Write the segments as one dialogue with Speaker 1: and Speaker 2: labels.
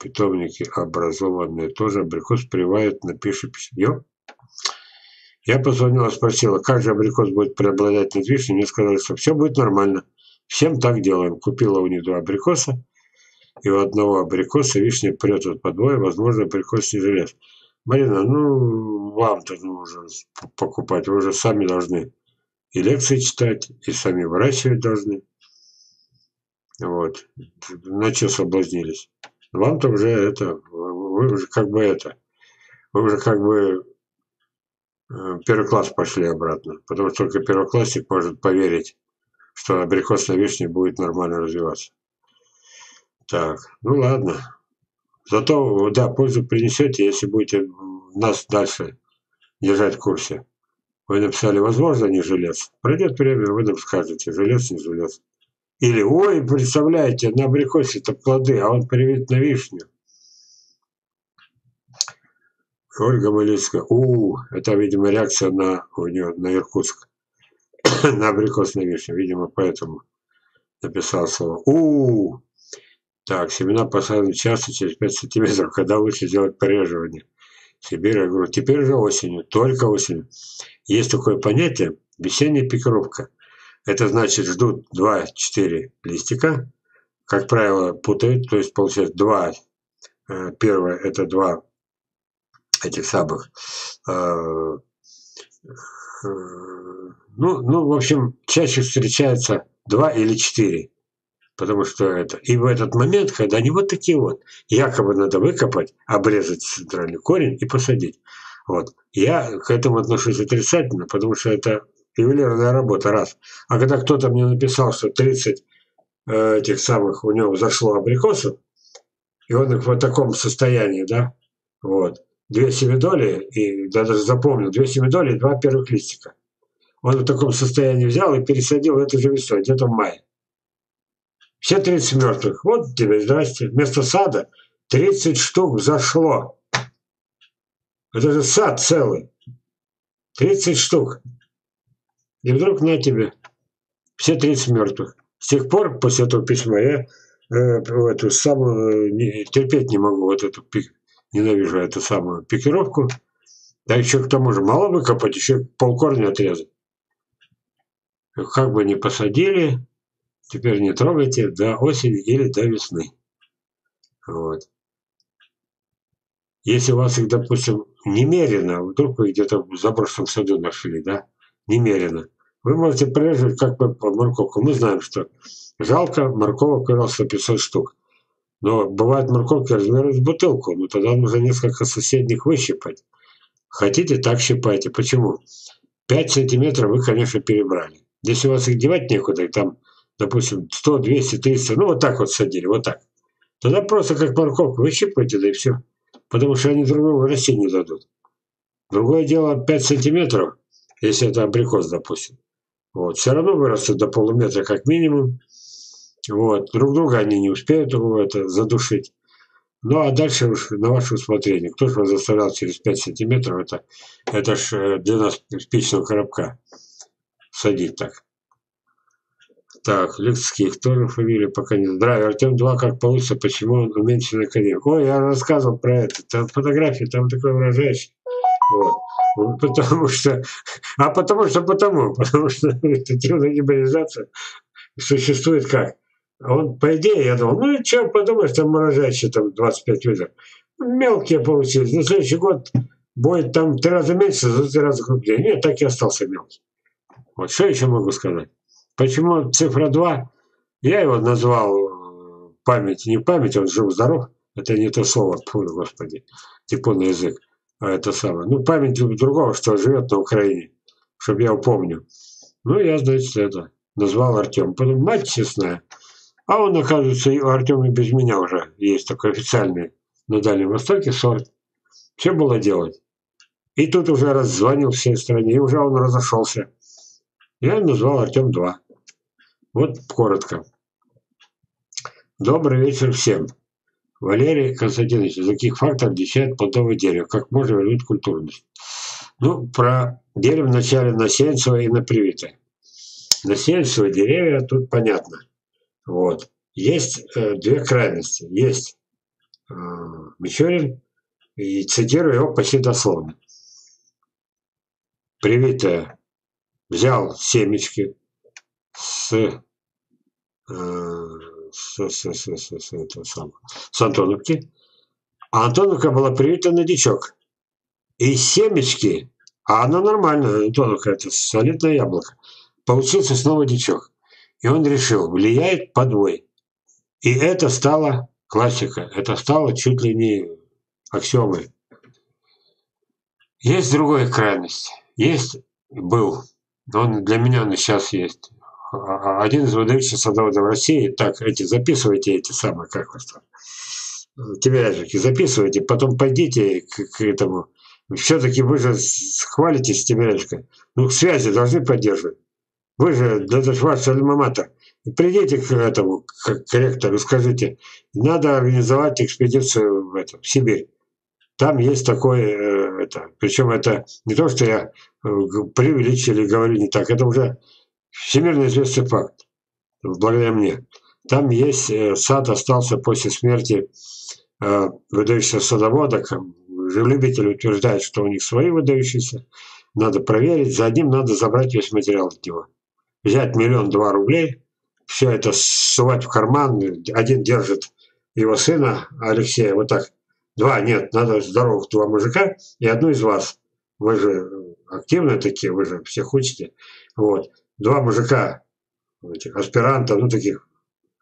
Speaker 1: Питомники образованные тоже. Абрикос прививает на пиши письмо. Я позвонила, спросила, как же абрикос будет преобладать над вишней. Мне сказали, что все будет нормально. Всем так делаем. Купила у них два абрикоса. И у одного абрикоса вишня прет от подвоя, возможно, абрикос не желез. Марина, ну, вам-то нужно покупать. Вы же сами должны и лекции читать, и сами выращивать должны. Вот. На что соблазнились? Вам-то уже это, вы уже как бы это, вы уже как бы э, первый класс пошли обратно, потому что только первоклассник может поверить, что абрикосная вишня будет нормально развиваться. Так, ну ладно. Зато, да, пользу принесете, если будете нас дальше держать в курсе. Вы написали, возможно, не жилец. Пройдет время, вы нам скажете, жилец, не жилец. Или, ой, представляете, на абрикосе-то плоды, а он привит на вишню. Ольга Малицкая. У, это, видимо, реакция на, у нее, на Иркутск. на абрикос на вишню. Видимо, поэтому написал слово. У, так, семена посажены часто через 5 сантиметров, когда лучше делать пореживание. Сибирь, я говорю, теперь же осенью, только осенью. Есть такое понятие весенняя пикировка. Это значит ждут 2-4 листика. Как правило, путают, то есть получается 2. э, Первое это два этих самых. э, э, Ну, ну, в общем, чаще встречается 2 или 4. Потому что это. И в этот момент, когда они вот такие вот, якобы надо выкопать, обрезать центральный корень и посадить. Вот. Я к этому отношусь отрицательно, потому что это ювелирная работа, раз. А когда кто-то мне написал, что 30 э, этих самых у него зашло абрикосов, и он их в таком состоянии, да, вот, две семидоли, и я даже запомнил, две семидоли и два первых листика. Он в таком состоянии взял и пересадил эту же весной, где-то в мае. Все 30 мертвых. Вот тебе, здрасте. Вместо сада 30 штук зашло. Это же сад целый. 30 штук. И вдруг на тебе. Все 30 мертвых. С тех пор, после этого письма, я э, эту самую, не, терпеть не могу вот эту пик, ненавижу эту самую пикировку. Да еще к тому же мало выкопать, еще полкорня отрезать. Как бы не посадили, теперь не трогайте до осени или до весны. Вот. Если у вас их, допустим, немерено, вдруг вы где-то в заброшенном саду нашли, да, немерено, вы можете прореживать как по морковку. Мы знаем, что жалко морковок раз 500 штук. Но бывают морковки размером с бутылку, ну тогда нужно несколько соседних выщипать. Хотите, так щипайте. Почему? 5 сантиметров вы, конечно, перебрали. Если у вас их девать некуда, и там, допустим, 100, 200, 300, ну вот так вот садили, вот так. Тогда просто как морковку выщипайте, да и все. Потому что они другого расти не дадут. Другое дело 5 сантиметров, если это абрикос, допустим. Вот. Все равно вырастут до полуметра как минимум. Вот. Друг друга они не успеют это, задушить. Ну а дальше уж на ваше усмотрение. Кто же вас заставлял через 5 сантиметров, это, это ж э, длина спичного коробка садить так. Так, Лексских тоже фамилия пока не знаю. Артем 2 как получится, почему он уменьшенный академик. Ой, я рассказывал про это. Там фотографии, там такой выражающий. Вот. Ну, Потому что, а потому что потому, потому что трудогибридизация существует как? Он, по идее, я думал, ну что, подумаешь, там морожащие, там 25 видов. Мелкие получились. На следующий год будет там три раза меньше, за три раза крупнее. Нет, так и остался мелкий. Вот что еще могу сказать? Почему цифра 2? Я его назвал э, память, не память, он жив-здоров. Это не то слово, фу, господи, типа на язык. А это самое. Ну, память другого, что живет на Украине, чтобы я упомню. Ну, я, значит, это, назвал Артем. Потом мать честная. А он, оказывается, и у Артема без меня уже есть такой официальный на Дальнем Востоке сорт. Что было делать? И тут уже раззвонил всей стране, и уже он разошелся. Я назвал Артем-2. Вот коротко. Добрый вечер всем. Валерий Константинович, из каких факторов отличает плодовое дерево? Как можно вернуть культурность? Ну, про дерево вначале на сеянцево и на привитое. На сеянцево деревья тут понятно. Вот. Есть э, две крайности. Есть э, Мичурин, и цитирую его почти дословно. Привитое взял семечки с, э, с, с, с, с, с, этого самого, с Антоновки, а Антоновка была привита на дичок. И семечки, а она нормальная, Антоновка, это солидное яблоко, получился снова дичок. И он решил, влияет подвой. И это стало классика, это стало чуть ли не аксиомой. Есть другая крайность. Есть, был, он для меня он сейчас есть. А, а, один из выдающихся садоводов России, так, эти, записывайте эти самые, как вас там, тиберяжики, записывайте, потом пойдите к, к этому. Все-таки вы же хвалитесь тиберяжкой. Ну, связи должны поддерживать. Вы же, это же ваш альма-матер. Придите к этому, к, к ректору, скажите, надо организовать экспедицию в, это, в Сибирь. Там есть такое, э, это, причем это не то, что я э, преувеличил или говорю не так, это уже всемирно известный факт, благодаря мне. Там есть э, сад, остался после смерти выдающегося садовода, любители утверждают, что у них свои выдающиеся, надо проверить, за одним надо забрать весь материал от него. Взять миллион-два рублей, все это сувать в карман, один держит его сына Алексея вот так, два, нет, надо здоровых два мужика и одну из вас. Вы же активные такие, вы же всех учите. Вот два мужика, этих аспирантов, ну таких,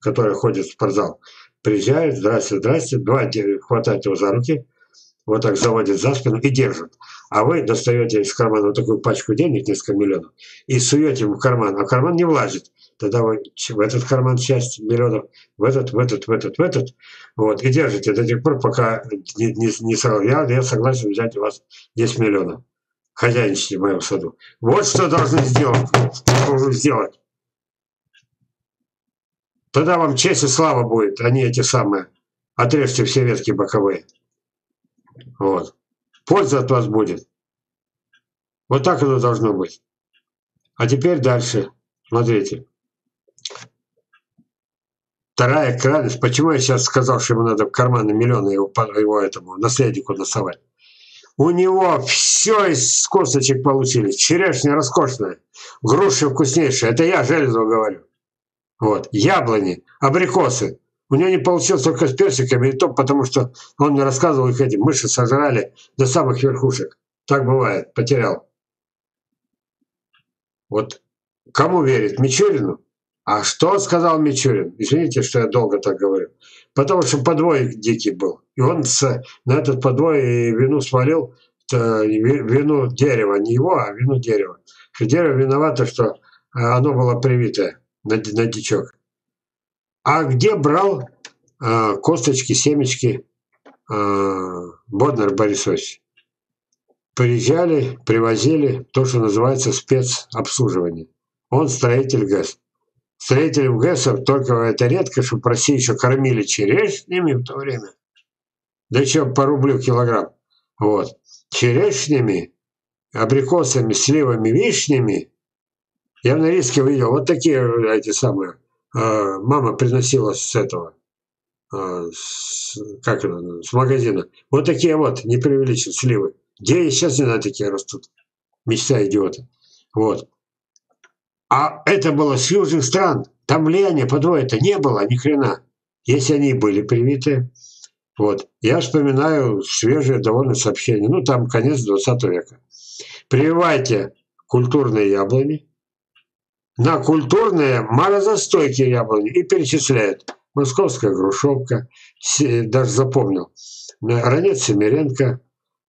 Speaker 1: которые ходят в спортзал, приезжают, здрасте, здрасте, два хватают его за руки, вот так заводят за спину и держат. А вы достаете из кармана вот такую пачку денег, несколько миллионов, и суете в карман, а карман не влазит. Тогда вы в этот карман часть миллионов, в этот, в этот, в этот, в этот, вот, и держите до тех пор, пока не, не, не я, я согласен взять у вас 10 миллионов хозяйничать в моем саду. Вот что должны сделать. Должны сделать. Тогда вам честь и слава будет, а не эти самые. Отрежьте все ветки боковые. Вот. Польза от вас будет. Вот так оно должно быть. А теперь дальше. Смотрите. Вторая крайность. Почему я сейчас сказал, что ему надо в карманы миллионы его, его этому наследнику насовать? У него все из косточек получились. Черешня роскошная, груши вкуснейшие. Это я Железу говорю. Вот. Яблони, абрикосы. У него не получилось только с персиками, и то потому, что он мне рассказывал, их эти мыши сожрали до самых верхушек. Так бывает, потерял. Вот кому верит? Мичурину? А что сказал Мичурин? Извините, что я долго так говорю. Потому что подвой дикий был. И он с, на этот подвой вину свалил, вину дерева, не его, а вину дерева. Что дерево виновато, что э, оно было привитое на, на дичок. А где брал э, косточки, семечки э, Боднер Борисович? Приезжали, привозили то, что называется спецобслуживание. Он строитель ГЭС. Строителям ГЭСов только это редко, что в России еще кормили черешнями в то время. Да еще по рублю килограмм. Вот. Черешнями, абрикосами, сливами, вишнями. Я на риске увидел вот такие эти самые. Э, мама приносила с этого, э, с, как это, с магазина. Вот такие вот, не преувеличен, сливы. Где сейчас не знаю, такие растут. Мечта идиота. Вот. А это было с южных стран. Там влияния подвоя-то не было ни хрена. Если они были привиты. Вот. Я вспоминаю свежее довольно сообщение. Ну, там конец 20 века. Прививайте культурные яблони на культурные морозостойкие яблони и перечисляют. Московская грушевка, даже запомнил. Ранец Семеренко,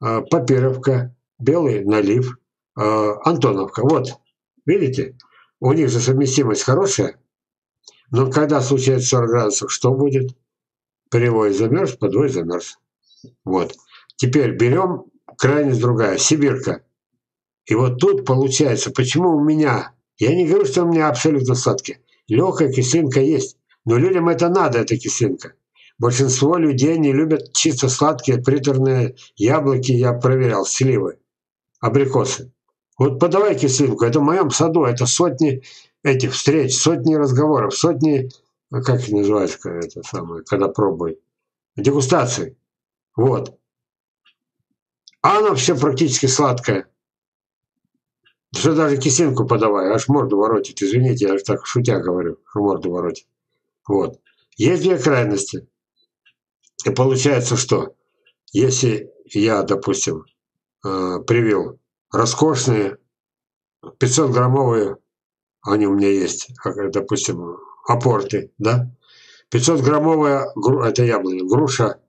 Speaker 1: а, Папировка, Белый налив, а, Антоновка. Вот, видите? У них же совместимость хорошая. Но когда случается 40 градусов, что будет? Привой замерз, подвой замерз. Вот. Теперь берем крайность другая, сибирка. И вот тут получается, почему у меня, я не говорю, что у меня абсолютно сладкий, легкая кислинка есть, но людям это надо, эта кислинка. Большинство людей не любят чисто сладкие приторные яблоки, я проверял, сливы, абрикосы. Вот подавай кислинку, это в моем саду, это сотни этих встреч, сотни разговоров, сотни, как их называется, это самое, когда пробуют, дегустации. Вот. А она все практически сладкая. Что даже кислинку подавай, аж морду воротит. Извините, я так шутя говорю, морду воротит. Вот. Есть две крайности. И получается, что если я, допустим, э, привил роскошные 500-граммовые, они у меня есть, как, допустим, апорты, да? 500-граммовая, это яблоня, груша.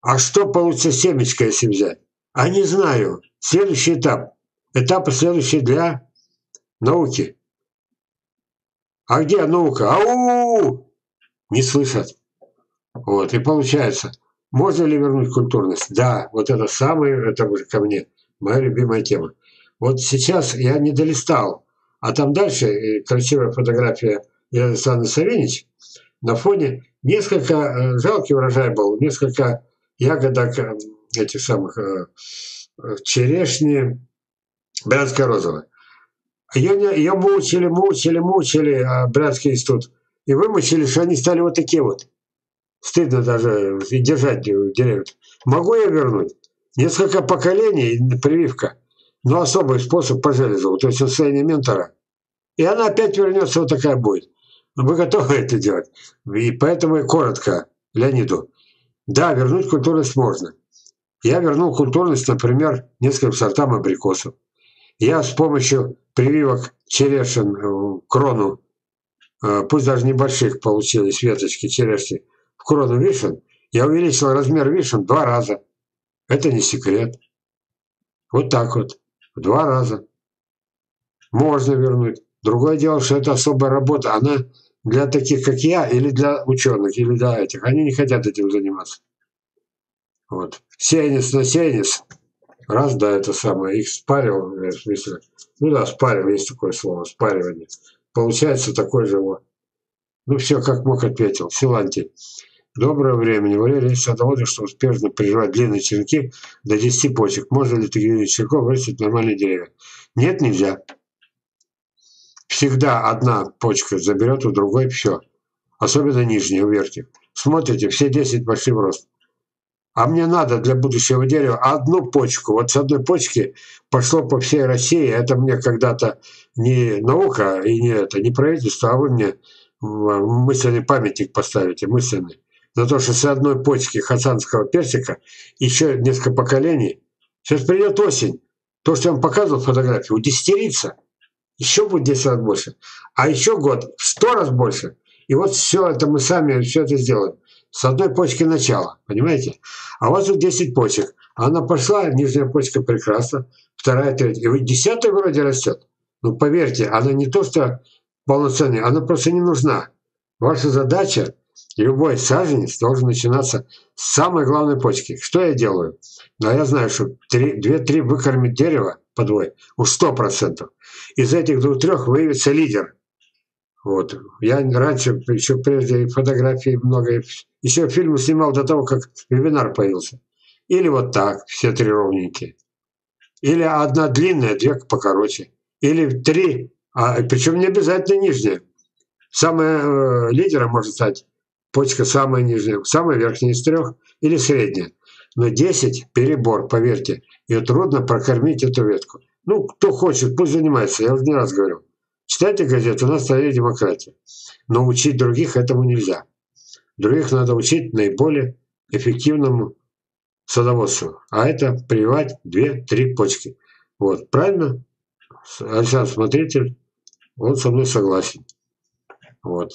Speaker 1: А что получится семечко, если взять? А не знаю. Следующий этап. Этапы следующие для науки. А где наука? Ау! Не слышат. Вот, и получается, можно ли вернуть культурность? Да, вот это самое, это уже ко мне, моя любимая тема. Вот сейчас я не долистал, а там дальше э, красивая фотография Александра Савинич на фоне несколько, э, жалкий урожай был, несколько ягодок э, этих самых черешни, брянская розовая. Ее, ее мучили, мучили, мучили, а Брянский институт. И вымучили, что они стали вот такие вот. Стыдно даже держать деревья. Могу я вернуть? Несколько поколений, прививка, но особый способ по железу, то есть состояние ментора. И она опять вернется, вот такая будет. Вы готовы это делать? И поэтому и коротко Леониду. Да, вернуть культурность можно. Я вернул культурность, например, нескольким сортам абрикосов. Я с помощью прививок черешин в крону, э, пусть даже небольших получились веточки черешни, в крону вишен, я увеличил размер вишен два раза. Это не секрет. Вот так вот. В два раза. Можно вернуть. Другое дело, что это особая работа. Она для таких, как я, или для ученых, или для этих. Они не хотят этим заниматься. Вот. Сеянец на сеянец. Раз, да, это самое. Их спарил, в смысле. Ну да, спарил, есть такое слово, спаривание. Получается такой же вот. Ну все, как мог, ответил. Силантий. Доброго времени. Валерий речь садовода, что успешно приживать длинные черенки до 10 почек. Можно ли таких черенков вырастить нормальные деревья? Нет, нельзя. Всегда одна почка заберет у другой все. Особенно нижние, у. Смотрите, все 10 пошли в рост. А мне надо для будущего дерева одну почку. Вот с одной почки пошло по всей России. Это мне когда-то не наука и не это, не правительство, а вы мне мысленный памятник поставите, мысленный за то, что с одной почки хасанского персика еще несколько поколений. Сейчас придет осень. То, что я вам показывал фотографии, удесятерится. Еще будет 10 раз больше. А еще год в 100 раз больше. И вот все это мы сами все это сделаем. С одной почки начала, понимаете? А у вас тут 10 почек. Она пошла, нижняя почка прекрасна, вторая, третья. И вот десятая вроде растет. Ну, поверьте, она не то, что полноценная, она просто не нужна. Ваша задача Любой саженец должен начинаться с самой главной почки. Что я делаю? Но я знаю, что 2-3 выкормить дерево подвой уж 100%. Из этих двух-трех выявится лидер. Вот. Я раньше, еще прежде фотографии много, еще фильмы снимал до того, как вебинар появился. Или вот так, все три ровненькие. Или одна длинная, две покороче. Или три, а, причем не обязательно нижняя. Самая э, лидера может стать почка самая нижняя, самая верхняя из трех или средняя. Но 10 – перебор, поверьте. И трудно прокормить эту ветку. Ну, кто хочет, пусть занимается. Я уже не раз говорил. Читайте газету, у нас стоит демократия. Но учить других этому нельзя. Других надо учить наиболее эффективному садоводству. А это прививать 2-3 почки. Вот, правильно? Александр Смотритель, он со мной согласен. Вот.